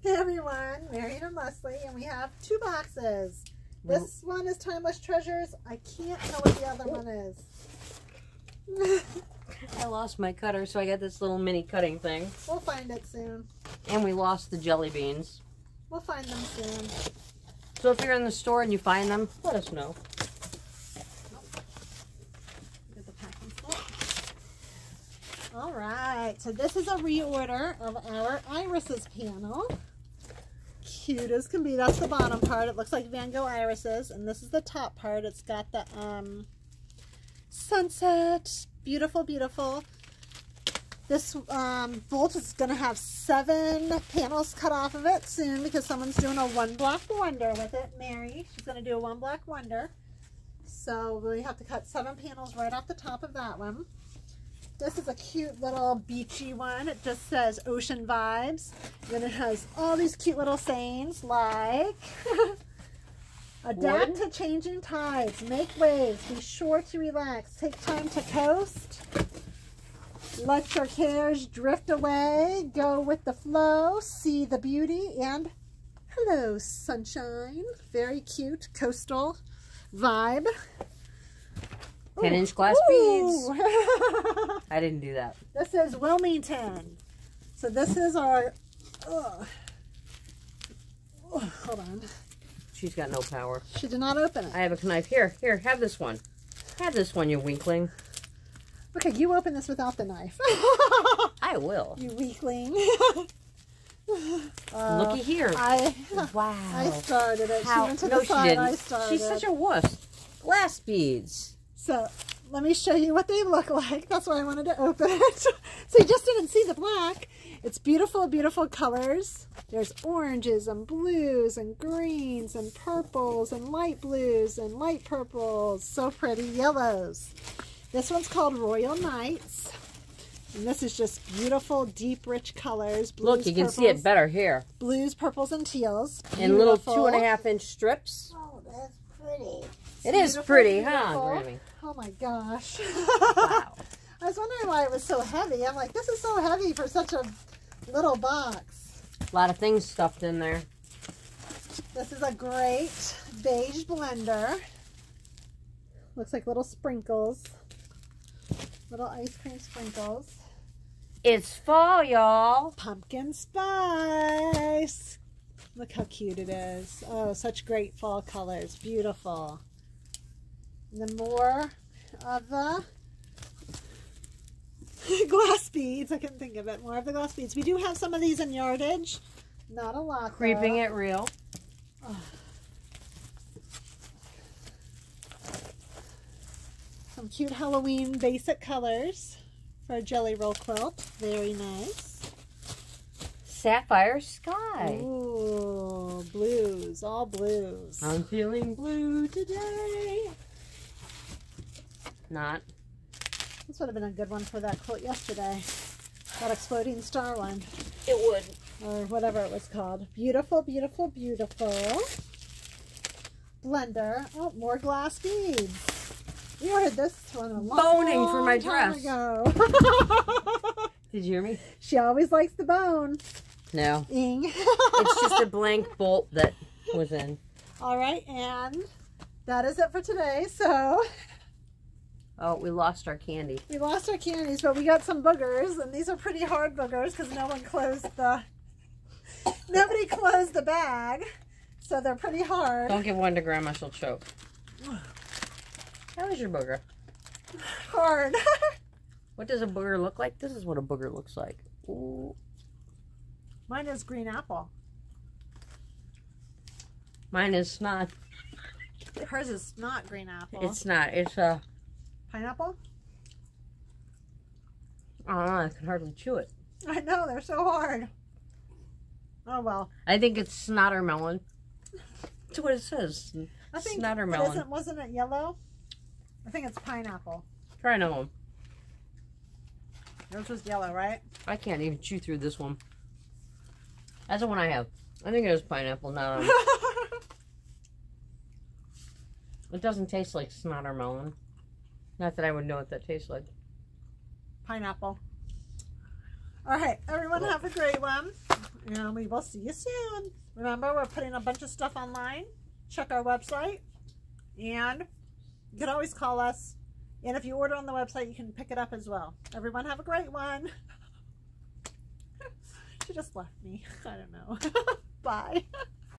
Hey everyone, Marion and Leslie, and we have two boxes. This one is Timeless Treasures. I can't tell what the other oh. one is. I lost my cutter, so I got this little mini cutting thing. we'll find it soon. And we lost the jelly beans. We'll find them soon. So if you're in the store and you find them, let us know. Get the packing slip. All right, so this is a reorder of our irises panel. Cute as can be. That's the bottom part. It looks like Van Gogh irises, and this is the top part. It's got the um, sunset. Beautiful, beautiful. This um, bolt is going to have seven panels cut off of it soon because someone's doing a one block wonder with it. Mary, she's going to do a one block wonder. So we have to cut seven panels right off the top of that one. This is a cute little beachy one. It just says ocean vibes. Then it has all these cute little sayings like adapt to changing tides, make waves, be sure to relax, take time to coast, let your cares drift away, go with the flow, see the beauty, and hello, sunshine. Very cute coastal vibe. 10 inch glass Ooh. beads. I didn't do that. this is Wilmington. So this is our. ugh. Ugh, hold on. She's got no power. She did not open it. I have a knife. Here, here, have this one. Have this one, you weakling. Okay, you open this without the knife. I will. you weakling. Uh, Looky here. I wow. I started it. How? She went to no, the she side. didn't. I started. She's such a wuss. Glass beads. So let me show you what they look like. That's why I wanted to open it. so you just didn't see the black. It's beautiful, beautiful colors. There's oranges and blues and greens and purples and light blues and light purples. So pretty. Yellows. This one's called Royal Nights. And this is just beautiful, deep, rich colors. Blues, Look, you can see it better here. Blues, purples, and teals. In little two and a half inch strips. Oh, that's pretty. It is Beautiful, pretty, huh, beautiful. Grammy? Oh my gosh. Wow. I was wondering why it was so heavy. I'm like, this is so heavy for such a little box. A lot of things stuffed in there. This is a great beige blender. Looks like little sprinkles. Little ice cream sprinkles. It's fall, y'all. Pumpkin spice. Look how cute it is. Oh, such great fall colors. Beautiful. And then more of the glass beads. I couldn't think of it. More of the glass beads. We do have some of these in yardage. Not a lot. Creeping though. it real. Some cute Halloween basic colors for a jelly roll quilt. Very nice. Sapphire sky. Ooh, blues. All blues. I'm feeling blue today. Not. This would have been a good one for that quote yesterday. That exploding star one, It would. or whatever it was called. Beautiful, beautiful, beautiful. Blender. Oh, more glass beads. We ordered this one a long Boning for my dress. Did you hear me? she always likes the bone. No. It's just a blank bolt that was in. All right, and that is it for today. So Oh, we lost our candy. we lost our candies, but we got some boogers, and these are pretty hard boogers because no one closed the nobody closed the bag, so they're pretty hard. Don't give one to Grandma, she'll choke. How is your booger? Hard. What does a booger look like? This is what a booger looks like. Ooh. Mine is green apple. Mine is not. Hers is not green apple. It's not. It's uh. Pineapple. Know. I can hardly chew it. I know they're so hard. Oh well. I think it's snottermelon. That's what it says. I think it Snottermelon. isn't. Wasn't it yellow? I think it's pineapple. Try another one. Yours was yellow, right? I can't even chew through this one. That's the one I have. I think it was pineapple. Not. It doesn't taste like snottermelon. Not that I would know what that tastes like. pineapple. All right, everyone have a great one. And we will see you soon. Remember, we're putting a bunch of stuff online. Check our website. And you can always call us. And if you order on the website, you can pick it up as well. Everyone have a great one. she just left me. I don't know. Bye.